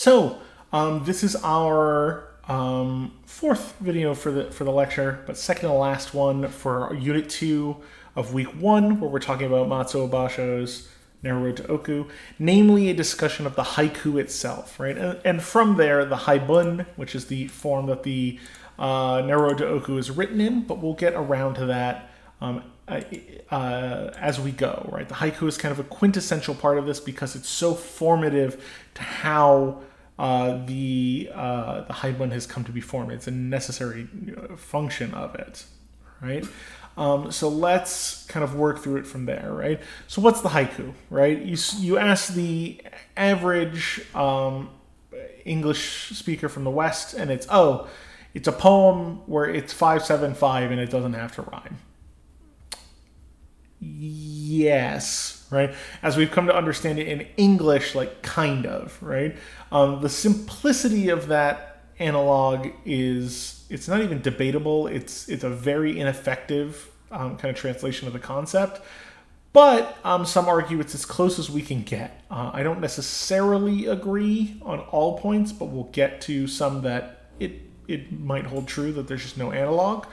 So, um, this is our um, fourth video for the for the lecture, but second to last one for Unit 2 of Week 1, where we're talking about Matsuo Basho's Narrow Road to Oku, namely a discussion of the haiku itself, right? And, and from there, the haibun, which is the form that the uh, Narrow Road to Oku is written in, but we'll get around to that um, uh, as we go, right? The haiku is kind of a quintessential part of this because it's so formative to how uh, the uh, the haibun has come to be formed. It's a necessary function of it, right? Um, so let's kind of work through it from there, right? So what's the haiku, right? You you ask the average um, English speaker from the West, and it's oh, it's a poem where it's five seven five and it doesn't have to rhyme Yes, right? As we've come to understand it in English, like kind of, right? Um, the simplicity of that analog is it's not even debatable. It's it's a very ineffective um, kind of translation of the concept. But um, some argue it's as close as we can get. Uh, I don't necessarily agree on all points, but we'll get to some that it it might hold true that there's just no analog.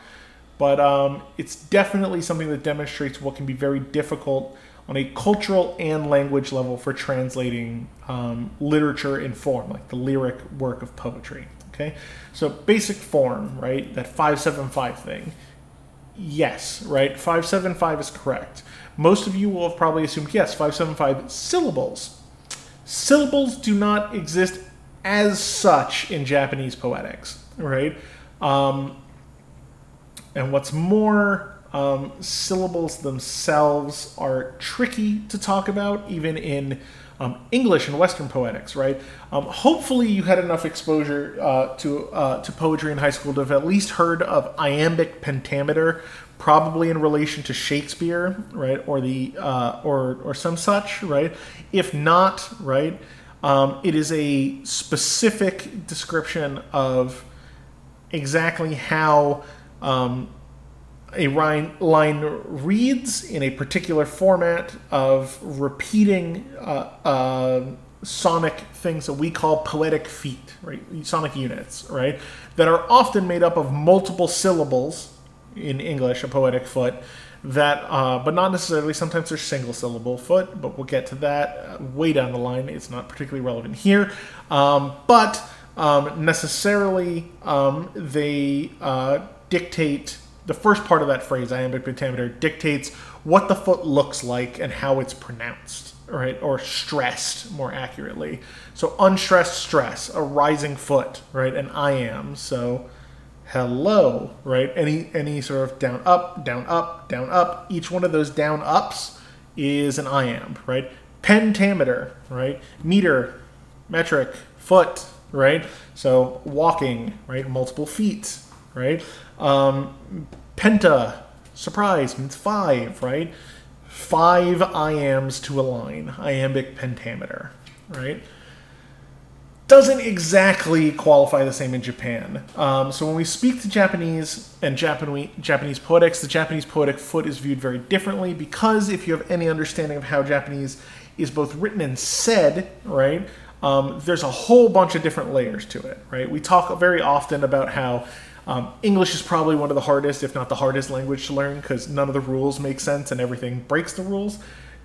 But um, it's definitely something that demonstrates what can be very difficult on a cultural and language level for translating um, literature in form, like the lyric work of poetry. Okay, so basic form, right? That five seven five thing. Yes, right. Five seven five is correct. Most of you will have probably assumed yes. Five seven five syllables. Syllables do not exist as such in Japanese poetics, right? Um, and what's more, um, syllables themselves are tricky to talk about, even in um, English and Western poetics, right? Um, hopefully, you had enough exposure uh, to uh, to poetry in high school to have at least heard of iambic pentameter, probably in relation to Shakespeare, right, or the uh, or or some such, right? If not, right, um, it is a specific description of exactly how um, a line, reads in a particular format of repeating uh, uh, sonic things that we call poetic feet, right? Sonic units, right? That are often made up of multiple syllables in English, a poetic foot. That, uh, but not necessarily. Sometimes they're single syllable foot, but we'll get to that uh, way down the line. It's not particularly relevant here, um, but um, necessarily um, they uh, dictate the first part of that phrase, iambic pentameter, dictates what the foot looks like and how it's pronounced, right? Or stressed more accurately. So unstressed stress, a rising foot, right? An iamb. So hello, right? Any any sort of down up, down up, down up. Each one of those down ups is an iamb, right? Pentameter, right? Meter, metric, foot, right? So walking, right? Multiple feet, right? Um, penta, surprise, means five, right? Five iambs to a line, iambic pentameter, right? Doesn't exactly qualify the same in Japan. Um, so when we speak to Japanese and Japanese, Japanese poetics, the Japanese poetic foot is viewed very differently because if you have any understanding of how Japanese is both written and said, right, um, there's a whole bunch of different layers to it, right? We talk very often about how um, English is probably one of the hardest, if not the hardest language to learn because none of the rules make sense and everything breaks the rules.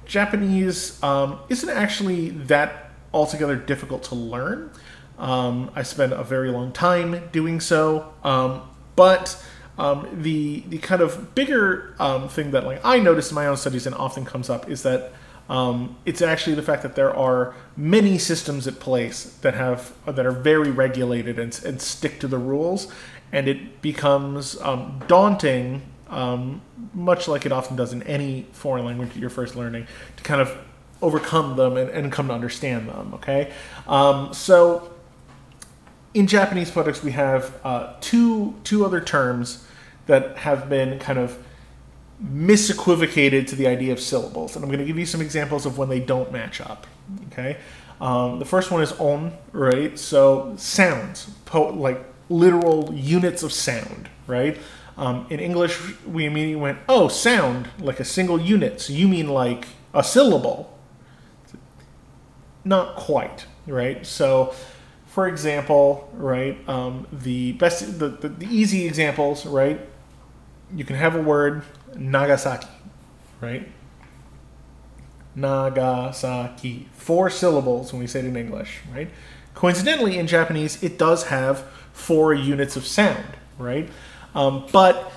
Japanese um, isn't actually that altogether difficult to learn. Um, I spent a very long time doing so, um, but um, the the kind of bigger um, thing that like I noticed in my own studies and often comes up is that um, it's actually the fact that there are many systems at place that have that are very regulated and, and stick to the rules, and it becomes um, daunting, um, much like it often does in any foreign language that you're first learning, to kind of overcome them and, and come to understand them. Okay, um, so in Japanese poetics we have uh, two two other terms that have been kind of misequivocated to the idea of syllables, and I'm going to give you some examples of when they don't match up. Okay. Um, the first one is on, right? So sounds, po- like literal units of sound, right? Um, in English, we immediately went, oh, sound, like a single unit. So you mean like a syllable? Not quite, right? So for example, right, um, the best, the, the, the easy examples, right, you can have a word, Nagasaki, right? Nagasaki. Four syllables when we say it in English, right? Coincidentally, in Japanese, it does have four units of sound, right? Um, but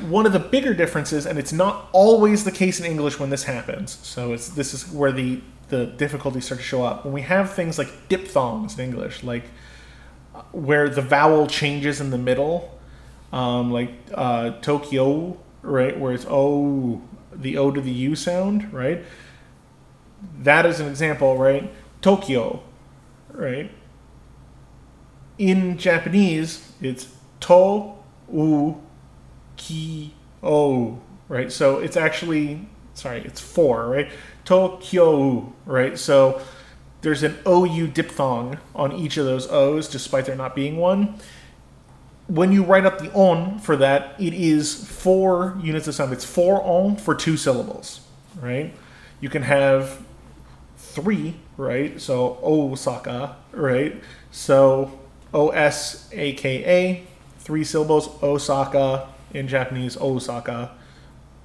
one of the bigger differences, and it's not always the case in English when this happens, so it's this is where the the difficulties start to show up. When we have things like diphthongs in English, like uh, where the vowel changes in the middle, um, like uh, Tokyo, right, where it's O, the O to the U sound, right? That is an example, right? Tokyo, right? In Japanese, it's to, u, ki, o, right? So it's actually, sorry, it's four, right? Tokyo, right? So there's an OU diphthong on each of those O's, despite there not being one. When you write up the on for that, it is four units of sound. It's four on for two syllables, right? You can have three, right? So Osaka, right? So O S A K A, three syllables, Osaka, in Japanese, Osaka.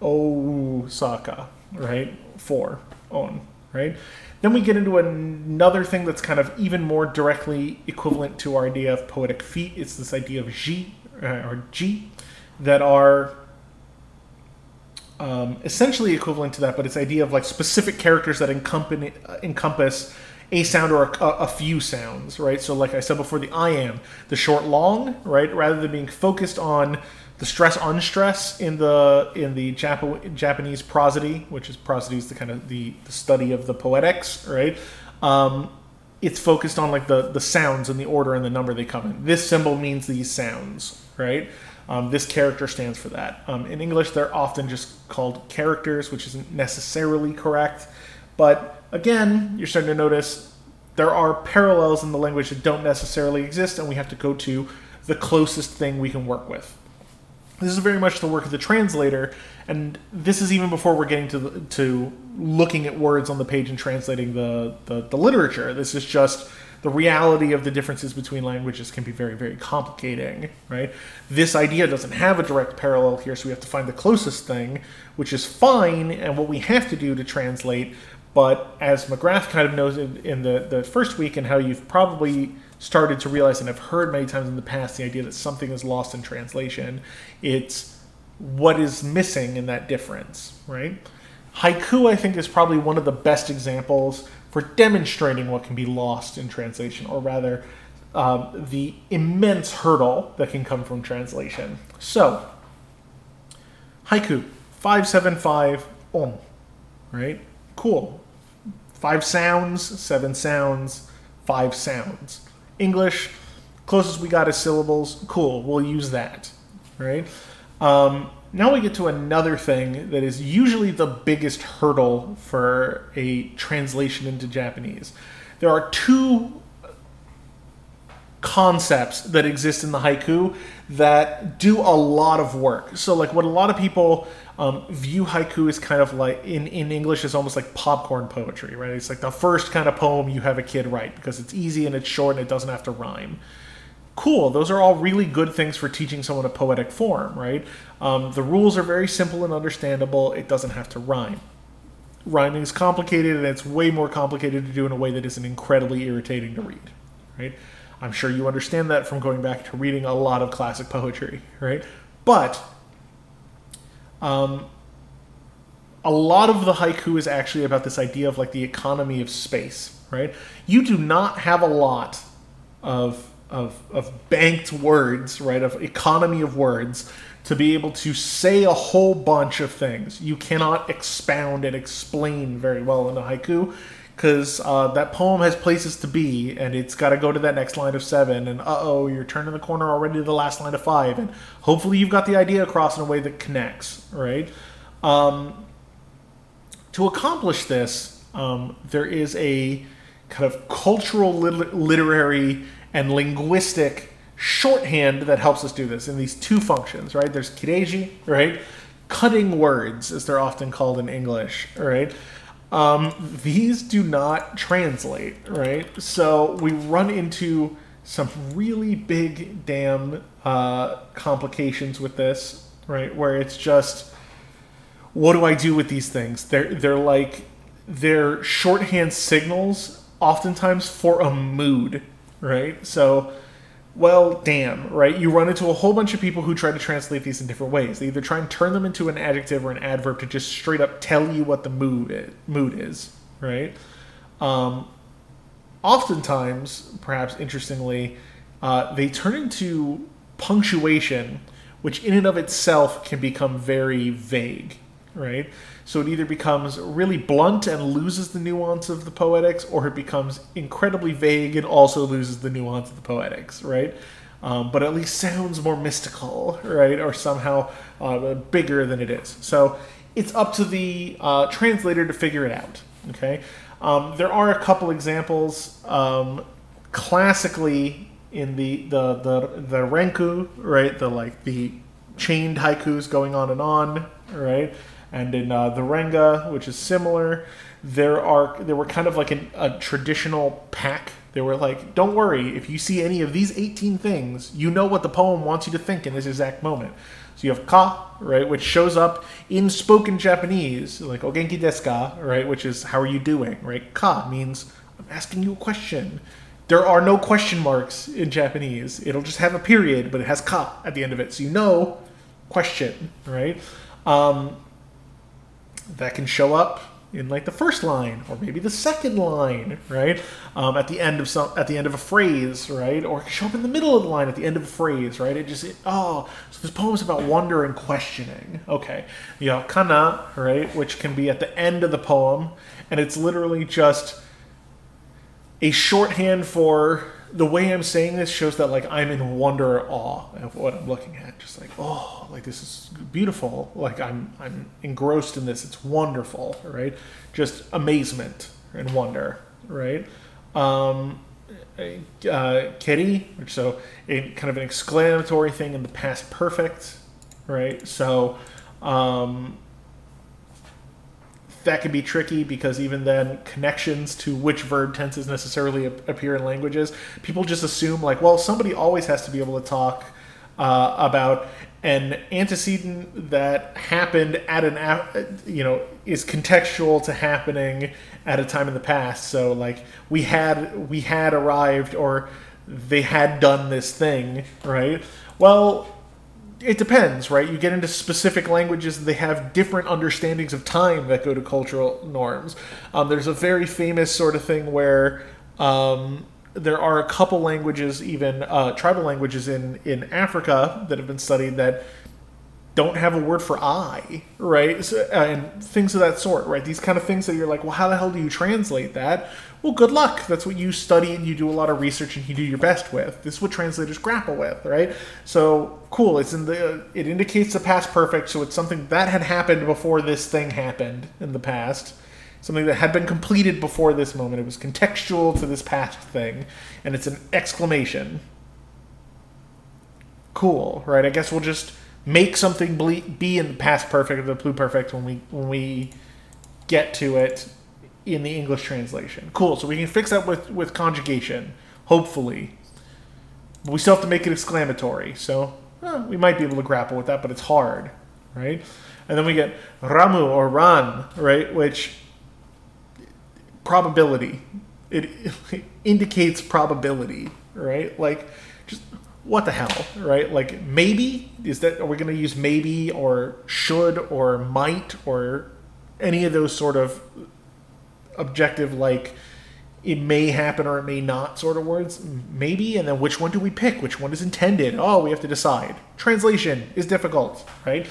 Osaka, right? Four on, right? Then we get into another thing that's kind of even more directly equivalent to our idea of poetic feet. It's this idea of ji uh, or ji that are um, essentially equivalent to that, but it's idea of like specific characters that encompass, uh, encompass a sound or a, a, few sounds, right? So, like I said before, the iamb, the short long, right? Rather than being focused on the stress unstress in the in the Jap- Japanese prosody, which is prosody is the kind of the, the study of the poetics, right? Um, it's focused on like the the sounds and the order and the number they come in. This symbol means these sounds, right? Um, this character stands for that. Um, in English, they're often just called characters, which isn't necessarily correct. But again, you're starting to notice there are parallels in the language that don't necessarily exist, and we have to go to the closest thing we can work with. This is very much the work of the translator, and this is even before we're getting to to looking at words on the page and translating the, the, the literature. This is just the reality of the differences between languages can be very, very complicating, right? This idea doesn't have a direct parallel here, so we have to find the closest thing, which is fine, and what we have to do to translate. But as McGrath kind of knows in, in the, the first week, and how you've probably started to realize, and I've heard many times in the past, the idea that something is lost in translation. It's what is missing in that difference, right? Haiku, I think, is probably one of the best examples for demonstrating what can be lost in translation, or rather, um, the immense hurdle that can come from translation. So, haiku, 575 on, right? Cool. Five sounds, seven sounds, five sounds. English, closest we got is syllables. Cool, we'll use that, right? Um, now we get to another thing that is usually the biggest hurdle for a translation into Japanese. There are two concepts that exist in the haiku that do a lot of work. So, like, what a lot of people um, view haiku is kind of like in, in English is almost like popcorn poetry, right? It's like the first kind of poem you have a kid write because it's easy and it's short and it doesn't have to rhyme. Cool, those are all really good things for teaching someone a poetic form, right? Um, the rules are very simple and understandable, it doesn't have to rhyme. Rhyming is complicated and it's way more complicated to do in a way that isn't incredibly irritating to read, right? I'm sure you understand that from going back to reading a lot of classic poetry, right? But um, a lot of the haiku is actually about this idea of like the economy of space, right? You do not have a lot of of of banked words, right? Of economy of words to be able to say a whole bunch of things. You cannot expound and explain very well in a haiku because uh, that poem has places to be and it's got to go to that next line of seven and uh-oh you're turning the corner already to the last line of five and hopefully you've got the idea across in a way that connects right? Um, to accomplish this um, there is a kind of cultural lit- literary and linguistic shorthand that helps us do this in these two functions right? There's kireji, right? Cutting words as they're often called in english right Um, these do not translate, right? So we run into some really big damn uh, complications with this, right? Where it's just, what do I do with these things? They're they're like they're shorthand signals, oftentimes for a mood, right? So well, damn, right? You run into a whole bunch of people who try to translate these in different ways. They either try and turn them into an adjective or an adverb to just straight up tell you what the mood is, mood is right? Um, oftentimes, perhaps interestingly, uh, they turn into punctuation, which in and of itself can become very vague, right? So it either becomes really blunt and loses the nuance of the poetics, or it becomes incredibly vague and also loses the nuance of the poetics, right? Um, but at least sounds more mystical, right? Or somehow uh, bigger than it is. So it's up to the uh, translator to figure it out, okay? Um, there are a couple examples. Um, classically, in the, the the the renku, right? The like the chained haikus going on and on, right? And in uh, the Renga, which is similar, there are there were kind of like an, a traditional pack. They were like, "Don't worry, if you see any of these 18 things, you know what the poem wants you to think in this exact moment." So you have ka, right, which shows up in spoken Japanese, like "ogenki desu ka," right, which is "How are you doing?" Right, ka means I'm asking you a question. There are no question marks in Japanese. It'll just have a period, but it has ka at the end of it, so you know question, right? Um, that can show up in like the first line or maybe the second line right? Um, at the end of some at the end of a phrase right? Or show up in the middle of the line at the end of a phrase right? It just it, oh so this poem is about wonder and questioning. Okay. You know kana right? Which can be at the end of the poem and it's literally just a shorthand for the way I'm saying this shows that like I'm in wonder or awe of what I'm looking at. Just like, oh, like this is beautiful. Like I'm I'm engrossed in this. It's wonderful, right? Just amazement and wonder, right? Um, uh, keri, which so a kind of an exclamatory thing in the past perfect, right? So um, that can be tricky because even then connections to which verb tenses necessarily appear in languages people just assume like well somebody always has to be able to talk uh, about an antecedent that happened at an you know is contextual to happening at a time in the past. So like we had we had arrived or they had done this thing right? Well it depends, right? You get into specific languages, they have different understandings of time that go to cultural norms. Um, there's a very famous sort of thing where um, there are a couple languages, even uh, tribal languages in, in Africa, that have been studied that don't have a word for I, right? So, uh, and things of that sort, right? These kind of things that you're like, well, how the hell do you translate that? well, good luck. That's what you study and you do a lot of research and you do your best with. This is what translators grapple with, right? So cool. It's in the. It indicates the past perfect, so it's something that had happened before this thing happened in the past. Something that had been completed before this moment. It was contextual to this past thing, and it's an exclamation. Cool, right? I guess we'll just make something be in the past perfect or the pluperfect when we when we get to it in the English translation. Cool. So we can fix that with with conjugation, hopefully. But we still have to make it exclamatory. So eh, we might be able to grapple with that, but it's hard, right? And then we get ramu or ran, right, which probability. It, it indicates probability, right? Like just what the hell, right? Like maybe is that are we going to use maybe or should or might or any of those sort of objective like it may happen or it may not sort of words? Maybe and then which one do we pick? Which one is intended? Oh we have to decide. Translation is difficult right?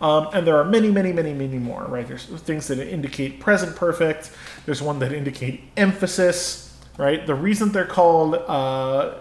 Um, and there are many many many many more right? There's things that indicate present perfect. There's one that indicate emphasis right? The reason they're called uh,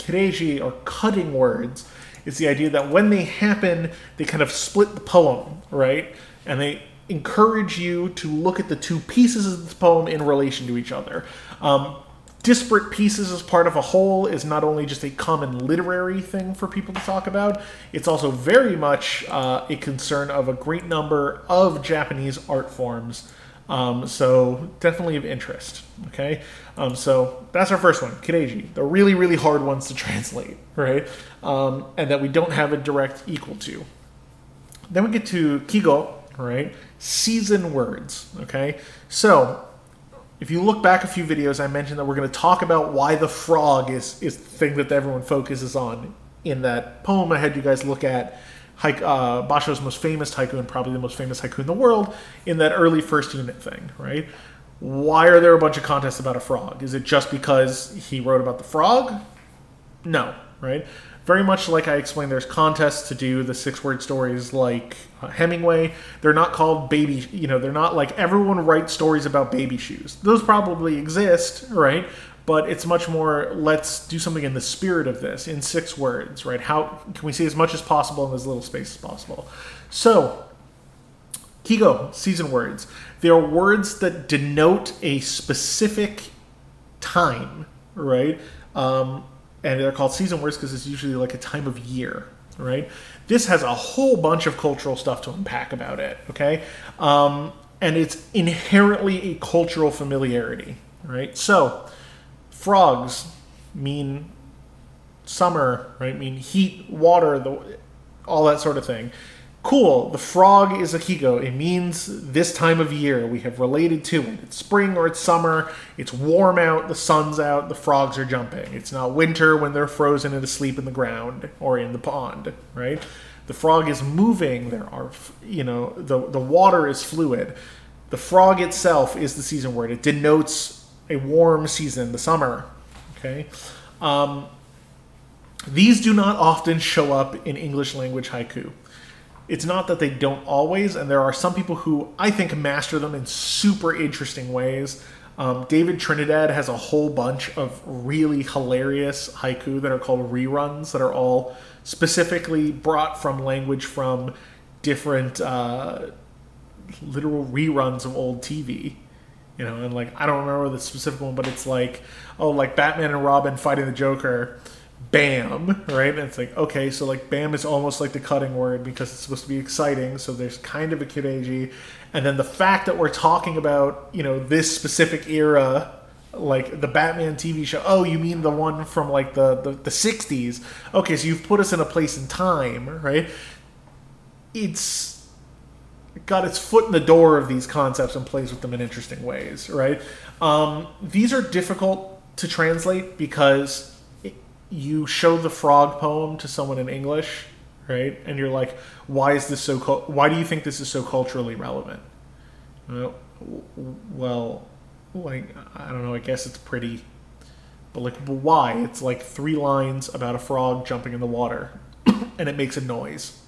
kireji or cutting words is the idea that when they happen they kind of split the poem right and they encourage you to look at the two pieces of the poem in relation to each other. Um, disparate pieces as part of a whole is not only just a common literary thing for people to talk about, it's also very much uh, a concern of a great number of Japanese art forms. Um, so definitely of interest. Okay, um, so that's our first one, Kireji. The really really hard ones to translate, right? Um, and that we don't have a direct equal to. Then we get to Kigo, right? Season words. Okay, so if you look back a few videos, I mentioned that we're going to talk about why the frog is is the thing that everyone focuses on in that poem. I had you guys look at haiku, uh, Basho's most famous haiku and probably the most famous haiku in the world in that early first unit thing, right? Why are there a bunch of contests about a frog? Is it just because he wrote about the frog? No, right? very much like I explained, there's contests to do the six word stories like uh, Hemingway. They're not called baby, you know, they're not like everyone writes stories about baby shoes. Those probably exist, right? But it's much more, let's do something in the spirit of this, in six words, right? How can we see as much as possible in as little space as possible? So, Kigo, season words. They are words that denote a specific time, right? Um, and they're called season words because it's usually like a time of year, right? This has a whole bunch of cultural stuff to unpack about it, okay? Um, and it's inherently a cultural familiarity, right? So, frogs mean summer, right? Mean heat, water, the, all that sort of thing cool, the frog is a kigo. It means this time of year. We have related to it. It's spring or it's summer. It's warm out, the sun's out, the frogs are jumping. It's not winter when they're frozen and asleep in the ground or in the pond, right? The frog is moving. There are, you know, the, the water is fluid. The frog itself is the season word. It denotes a warm season, the summer, okay? Um, these do not often show up in English language haiku it's not that they don't always, and there are some people who I think master them in super interesting ways. Um, David Trinidad has a whole bunch of really hilarious haiku that are called reruns that are all specifically brought from language from different uh, literal reruns of old TV. You know, and like I don't remember the specific one, but it's like oh, like Batman and Robin fighting the Joker bam, right? And it's like, okay, so like bam is almost like the cutting word because it's supposed to be exciting. So there's kind of a kireji. And then the fact that we're talking about, you know, this specific era, like the Batman TV show. Oh, you mean the one from like the, the, the 60s. Okay, so you've put us in a place in time, right? It's got its foot in the door of these concepts and plays with them in interesting ways, right? Um, these are difficult to translate because you show the frog poem to someone in English, right? And you're like, why is this so? Why do you think this is so culturally relevant? Well, like I don't know. I guess it's pretty, but like, why? It's like three lines about a frog jumping in the water, and it makes a noise,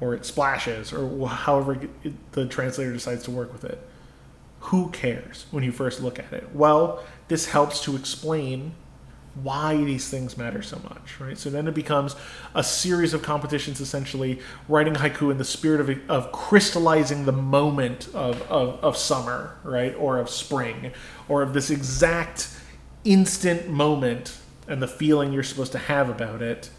or it splashes, or however it, the translator decides to work with it. Who cares when you first look at it? Well, this helps to explain why these things matter so much, right? So then it becomes a series of competitions, essentially writing haiku in the spirit of, of crystallizing the moment of, of, of summer, right? Or of spring, or of this exact instant moment and the feeling you're supposed to have about it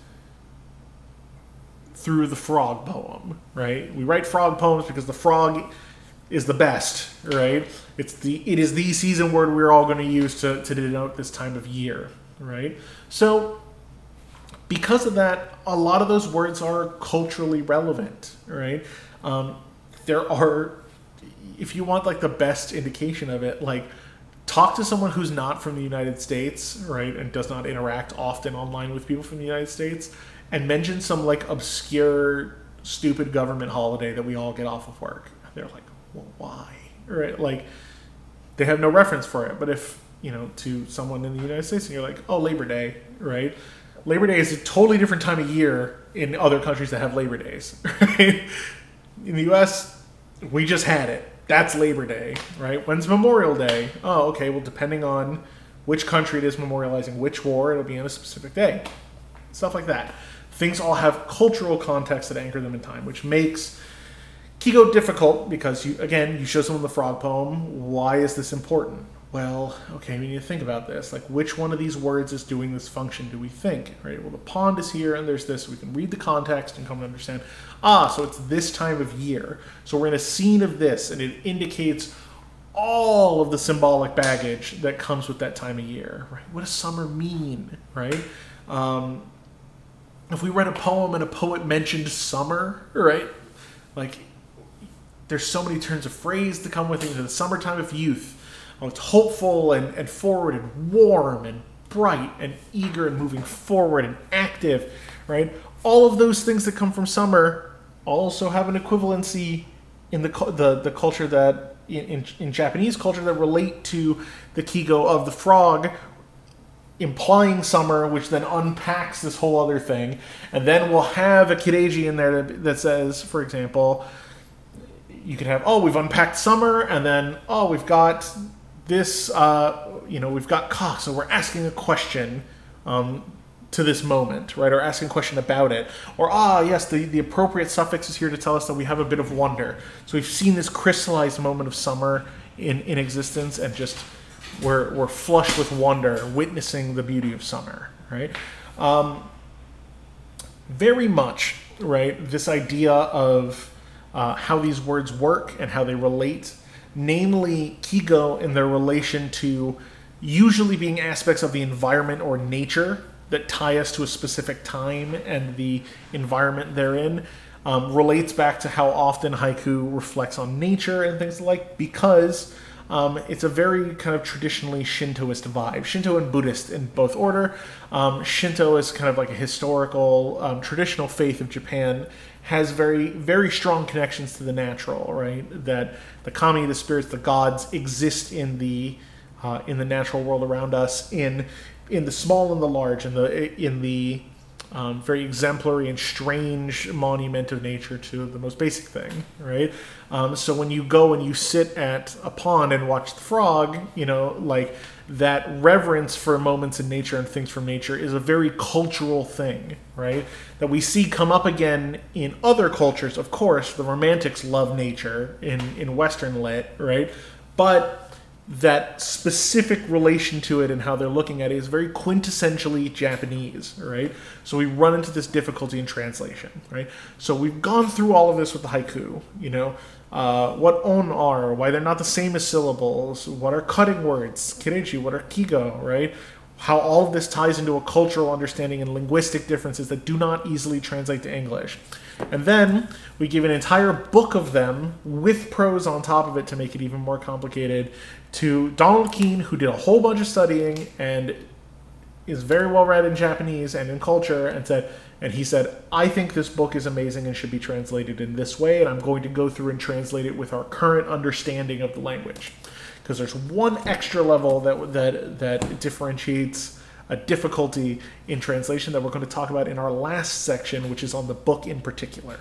through the frog poem, right? We write frog poems because the frog is the best, right? It's the it is the season word we're all going to use to, to denote this time of year, right? So because of that, a lot of those words are culturally relevant, right? Um, there are, if you want like the best indication of it, like talk to someone who's not from the United States, right, and does not interact often online with people from the United States, and mention some like obscure, stupid government holiday that we all get off of work. They're like, well, why? Right? Like, they have no reference for it. But if you know, to someone in the United States, and you're like, oh, Labor Day, right? Labor Day is a totally different time of year in other countries that have Labor Days, right? In the U.S., we just had it. That's Labor Day, right? When's Memorial Day? Oh, okay. Well, depending on which country it is memorializing which war, it'll be on a specific day. Stuff like that. Things all have cultural context that anchor them in time, which makes Kigo difficult because you again you show someone the frog poem. Why is this important? well, okay, we need to think about this. Like, which one of these words is doing this function, do we think? Right? Well, the pond is here, and there's this. We can read the context and come to understand, ah, so it's this time of year. So we're in a scene of this, and it indicates all of the symbolic baggage that comes with that time of year. Right? What does summer mean? Right? Um, if we read a poem and a poet mentioned summer, right? Like, there's so many turns of phrase to come with it. The summertime of youth Oh, it's hopeful and, and forward and warm and bright and eager and moving forward and active, right? All of those things that come from summer also have an equivalency in the the, the culture that in, in, in Japanese culture that relate to the kigo of the frog, implying summer, which then unpacks this whole other thing, and then we'll have a kireji in there that, that says, for example, you could have oh we've unpacked summer, and then oh we've got this, uh, you know, we've got ka, so we're asking a question um, to this moment, right? Or asking a question about it. Or, ah, yes, the, the appropriate suffix is here to tell us that we have a bit of wonder. So we've seen this crystallized moment of summer in, in existence and just we're, we're flushed with wonder, witnessing the beauty of summer, right? Um, very much, right, this idea of uh, how these words work and how they relate namely Kigo in their relation to usually being aspects of the environment or nature that tie us to a specific time and the environment therein. Um, relates back to how often haiku reflects on nature and things like because um, it's a very kind of traditionally Shintoist vibe. Shinto and Buddhist in both order. Um, Shinto is kind of like a historical, um, traditional faith of Japan, has very, very strong connections to the natural, right? That the kami, the spirits, the gods exist in the uh, in the natural world around us, in in the small and the large, in the in the um, very exemplary and strange monument of nature to the most basic thing, right? Um, so when you go and you sit at a pond and watch the frog, you know, like that reverence for moments in nature and things from nature is a very cultural thing, right? That we see come up again in other cultures. Of course, the Romantics love nature in in Western lit, right? But that specific relation to it and how they're looking at it is very quintessentially Japanese, right? So we run into this difficulty in translation, right? So we've gone through all of this with the haiku, you know, uh, what on are, why they're not the same as syllables, what are cutting words, kireji, what are kigo, right? How all of this ties into a cultural understanding and linguistic differences that do not easily translate to English. And then we give an entire book of them with prose on top of it to make it even more complicated to Donald Keene, who did a whole bunch of studying and is very well read in Japanese and in culture, and said, and he said, I think this book is amazing and should be translated in this way, and I'm going to go through and translate it with our current understanding of the language. Because there's one extra level that that that differentiates a difficulty in translation that we're going to talk about in our last section, which is on the book in particular.